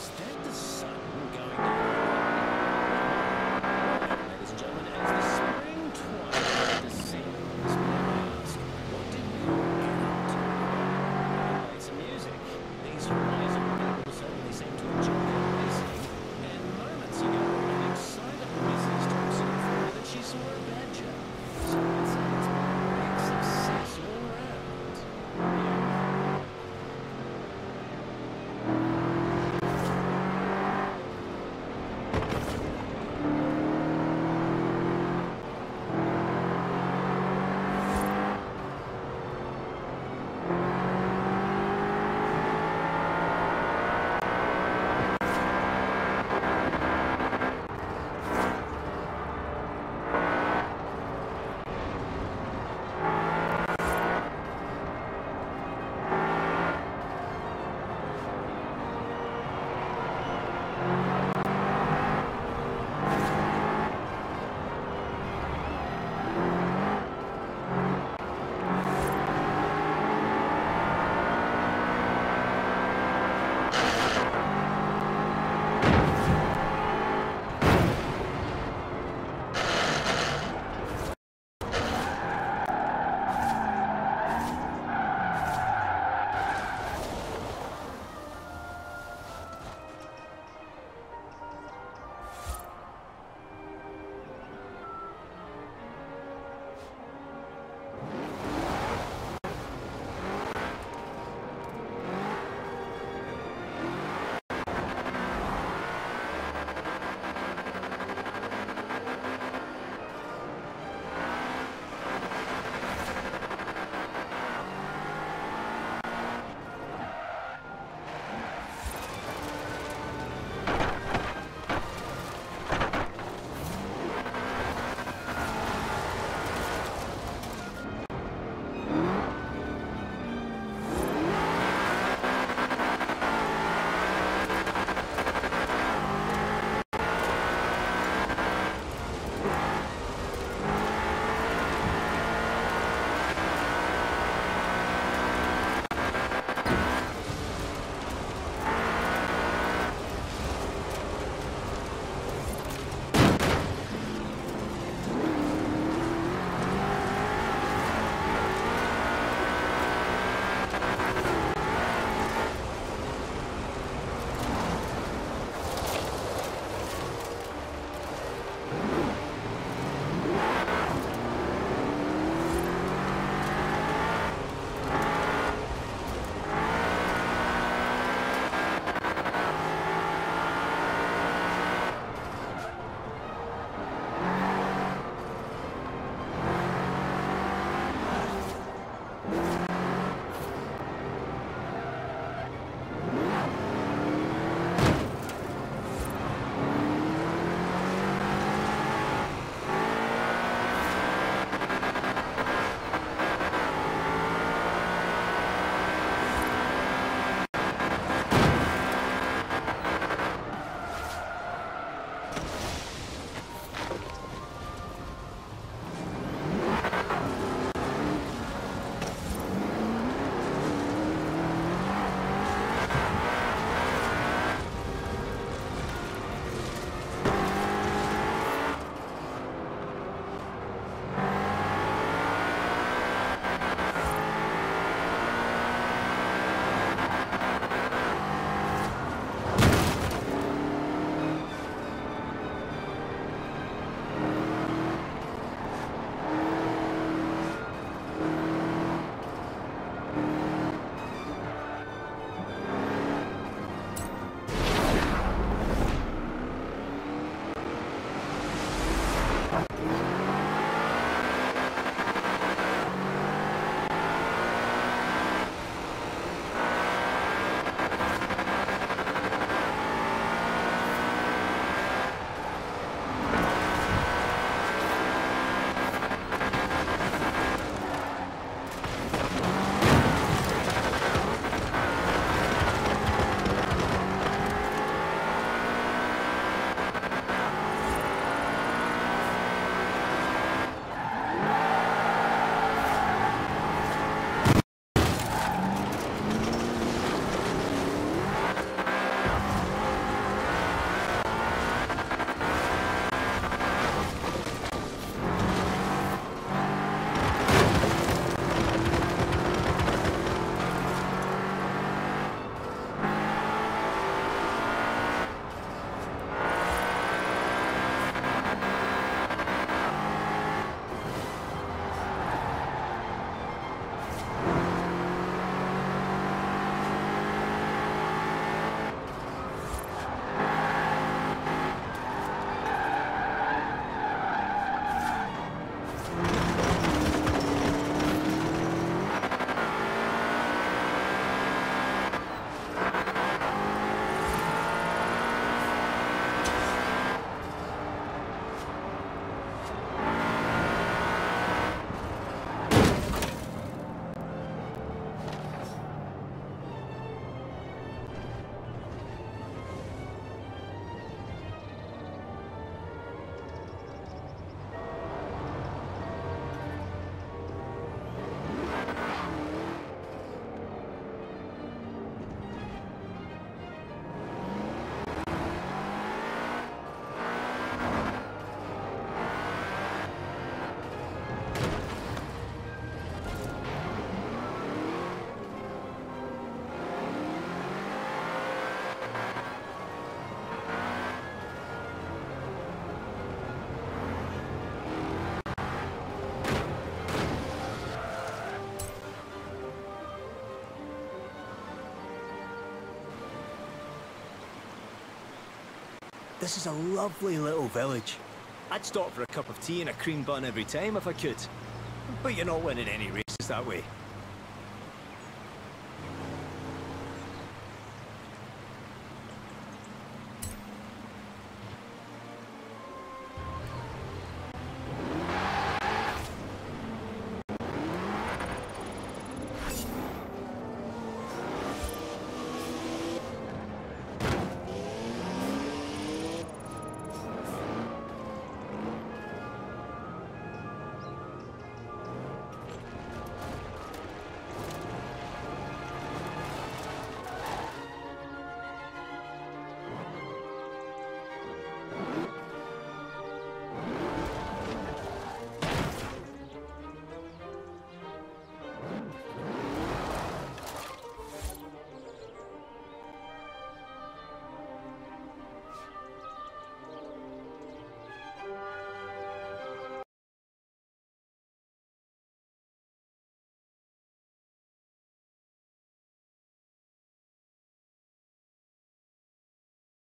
Is that the sun going down? This is a lovely little village. I'd stop for a cup of tea and a cream bun every time if I could. But you're not winning any races that way.